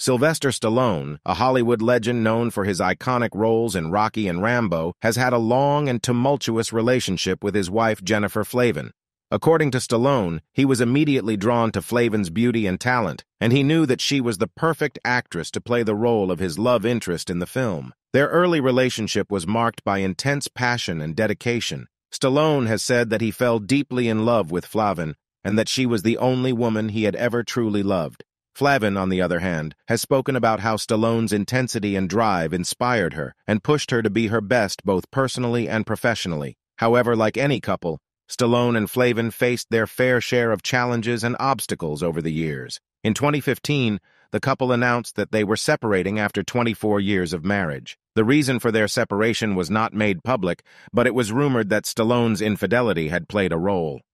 Sylvester Stallone, a Hollywood legend known for his iconic roles in Rocky and Rambo, has had a long and tumultuous relationship with his wife Jennifer Flavin. According to Stallone, he was immediately drawn to Flavin's beauty and talent, and he knew that she was the perfect actress to play the role of his love interest in the film. Their early relationship was marked by intense passion and dedication. Stallone has said that he fell deeply in love with Flavin and that she was the only woman he had ever truly loved. Flavin, on the other hand, has spoken about how Stallone's intensity and drive inspired her and pushed her to be her best both personally and professionally. However, like any couple, Stallone and Flavin faced their fair share of challenges and obstacles over the years. In 2015, the couple announced that they were separating after 24 years of marriage. The reason for their separation was not made public, but it was rumored that Stallone's infidelity had played a role.